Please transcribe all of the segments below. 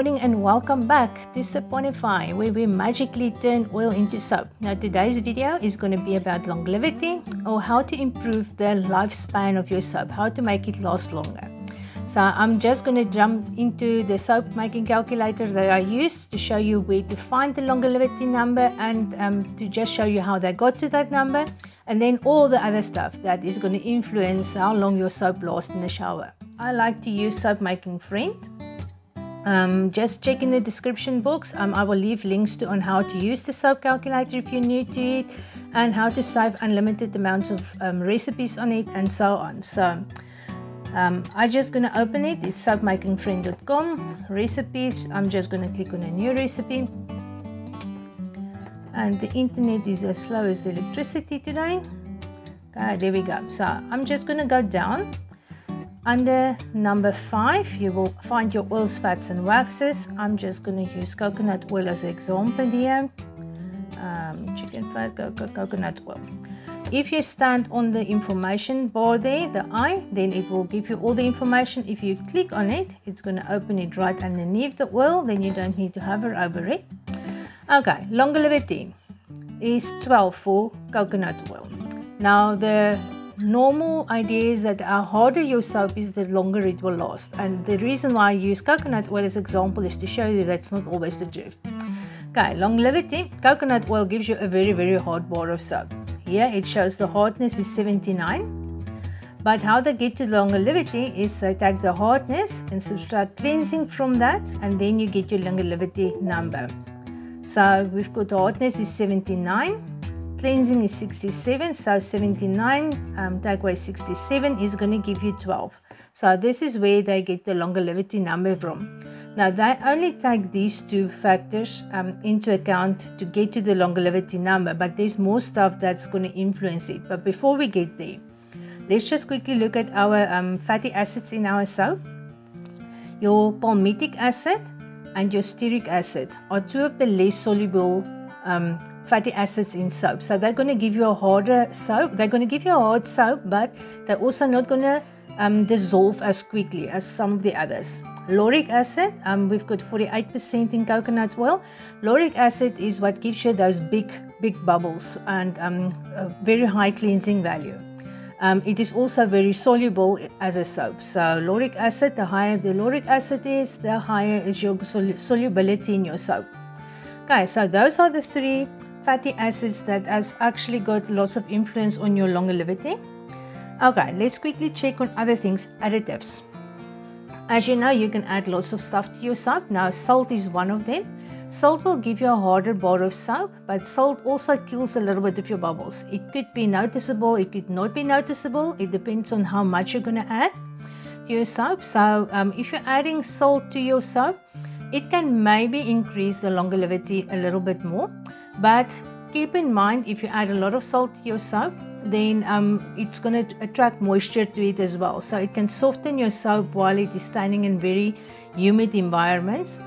morning and welcome back to Saponify where we magically turn oil into soap. Now today's video is going to be about longevity or how to improve the lifespan of your soap, how to make it last longer. So I'm just going to jump into the soap making calculator that I use to show you where to find the longevity number and um, to just show you how they got to that number and then all the other stuff that is going to influence how long your soap lasts in the shower. I like to use Soap Making Friend um, just check in the description box. Um, I will leave links to on how to use the soap calculator if you're new to it and how to save unlimited amounts of um, recipes on it and so on. So um, I'm just going to open it. It's soapmakingfriend.com recipes. I'm just going to click on a new recipe. And the internet is as slow as the electricity today. Okay, there we go. So I'm just going to go down under number five, you will find your oils, fats and waxes. I'm just going to use coconut oil as an example here. Um, chicken fat, co co coconut oil. If you stand on the information bar there, the eye, then it will give you all the information. If you click on it, it's going to open it right underneath the oil. Then you don't need to hover over it. Okay, longevity is 12 for coconut oil. Now the normal idea is that the harder your soap is, the longer it will last. And the reason why I use coconut oil as example is to show you that's not always the truth. Okay, longevity. Coconut oil gives you a very, very hard bar of soap. Here it shows the hardness is 79. But how they get to longevity is they take the hardness and subtract cleansing from that and then you get your longer longevity number. So we've got hardness is 79 Cleansing is 67, so 79 um, take away 67 is going to give you 12. So this is where they get the longevity number from. Now they only take these two factors um, into account to get to the longevity number, but there's more stuff that's going to influence it. But before we get there, let's just quickly look at our um, fatty acids in our soap. Your palmitic acid and your stearic acid are two of the less soluble um, fatty acids in soap. So they're going to give you a harder soap. They're going to give you a hard soap, but they're also not going to um, dissolve as quickly as some of the others. Lauric acid, um, we've got 48% in coconut oil. Lauric acid is what gives you those big, big bubbles and um, very high cleansing value. Um, it is also very soluble as a soap. So lauric acid, the higher the lauric acid is, the higher is your sol solubility in your soap. Okay, so those are the three fatty acids that has actually got lots of influence on your longevity. Okay, let's quickly check on other things, additives. As you know, you can add lots of stuff to your soap. Now, salt is one of them. Salt will give you a harder bar of soap, but salt also kills a little bit of your bubbles. It could be noticeable, it could not be noticeable. It depends on how much you're going to add to your soap. So, um, if you're adding salt to your soap, it can maybe increase the longevity a little bit more. But keep in mind if you add a lot of salt to your soap, then um, it's going to attract moisture to it as well. So it can soften your soap while it is standing in very humid environments.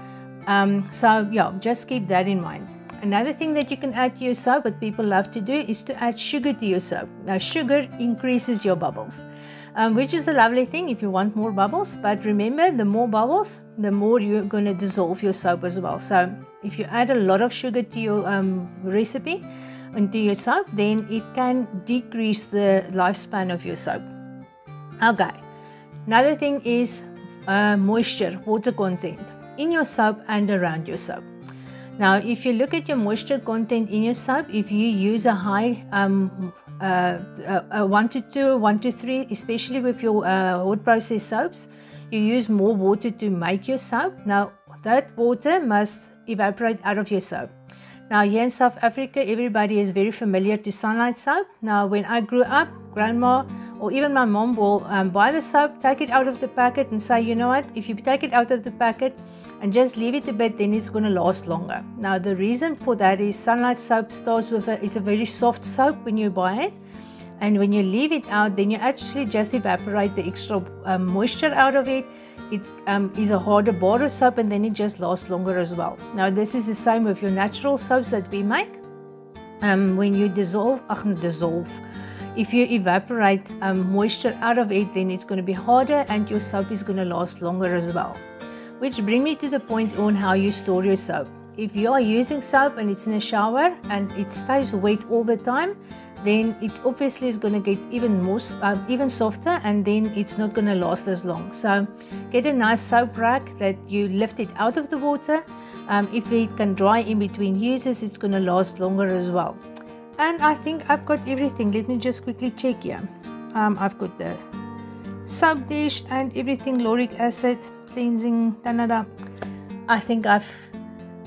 Um, so yeah, just keep that in mind. Another thing that you can add to your soap, what people love to do, is to add sugar to your soap. Now sugar increases your bubbles um, which is a lovely thing if you want more bubbles. But remember, the more bubbles, the more you're going to dissolve your soap as well. So if you add a lot of sugar to your um, recipe, into your soap, then it can decrease the lifespan of your soap. Okay, another thing is uh, moisture, water content in your soap and around your soap. Now, if you look at your moisture content in your soap, if you use a high um, uh, uh, 1 to 2, 1 to 3, especially with your uh, process soaps, you use more water to make your soap. Now, that water must evaporate out of your soap. Now, here in South Africa, everybody is very familiar to sunlight soap. Now, when I grew up, grandma or even my mom will um, buy the soap, take it out of the packet and say, you know what, if you take it out of the packet, and just leave it a bit then it's going to last longer. Now the reason for that is sunlight soap starts with a it's a very soft soap when you buy it. And when you leave it out then you actually just evaporate the extra um, moisture out of it. It um, is a harder border soap and then it just lasts longer as well. Now this is the same with your natural soaps that we make. Um, when you dissolve ach, dissolve if you evaporate um, moisture out of it then it's going to be harder and your soap is going to last longer as well. Which bring me to the point on how you store your soap. If you are using soap and it's in a shower and it stays wet all the time, then it obviously is going to get even more um, even softer and then it's not going to last as long. So get a nice soap rack that you lift it out of the water. Um, if it can dry in between uses it's going to last longer as well and I think I've got everything let me just quickly check here um, I've got the soap dish and everything lauric acid cleansing da, da, da. I think I've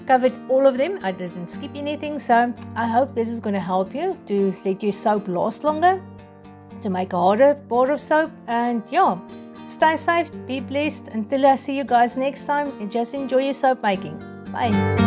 covered all of them. I didn't skip anything. So I hope this is going to help you to let your soap last longer, to make a harder bar of soap. And yeah, stay safe, be blessed. Until I see you guys next time, and just enjoy your soap making. Bye.